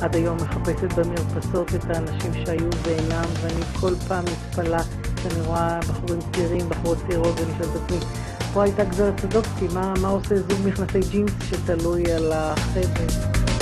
עד היום מחפשת במרפסות את האנשים שהיו ואינם, ואני כל פעם מתפלאה כשאני רואה בחורים צעירים, בחורות צעירות, ואני שואלת את עצמי, פה הייתה גברת סדובסקי, מה, מה עושה זוג מכנסי ג'ינס שתלוי על החבל?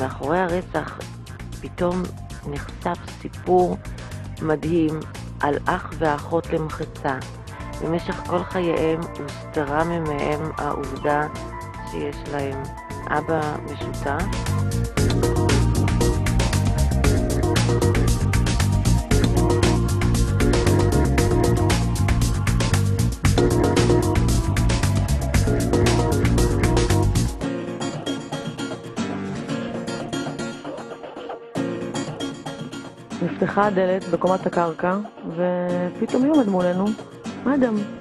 מאחורי הרצח פתאום נחשף סיפור מדהים על אח ואחות למחצה. במשך כל חייהם הוסתרה ממהם העובדה שיש להם אבא משותף. נפתחה הדלת בקומת הקרקע, ופתאום היא עומד מולנו, אדם.